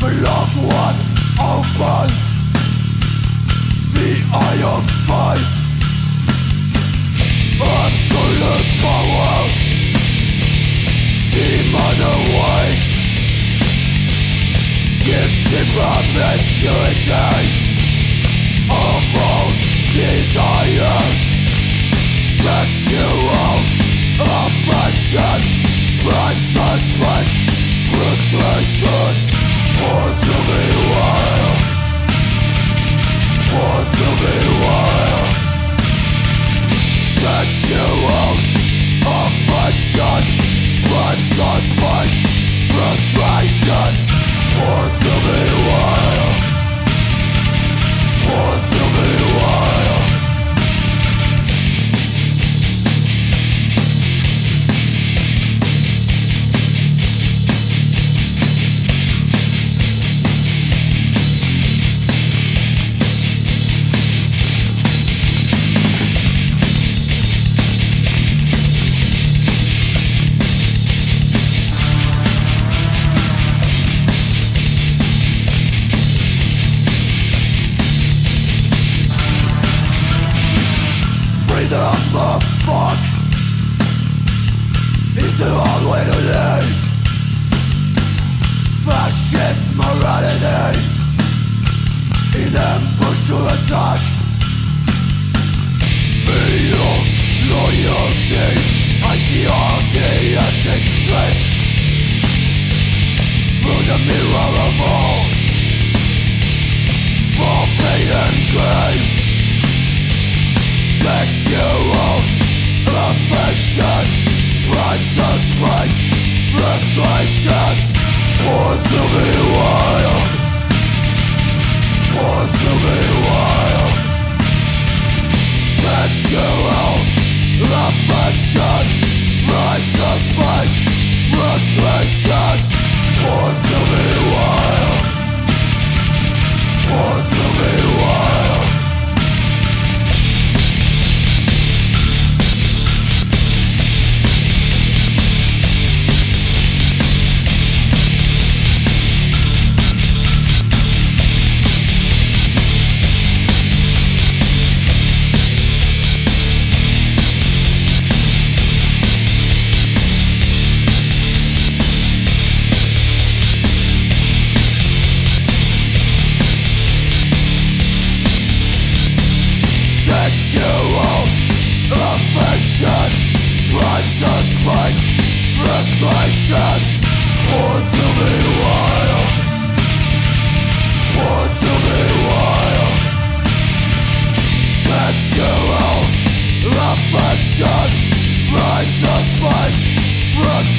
beloved one open the iron fight Absolute power. Demon awaits Gifted from masculinity Of all desires. Sexual affection Blind suspect. used to attack. touch Feel loyalty. I see all day as takes Through the mirror of all. For pain and grave Sexual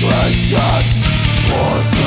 Depression What's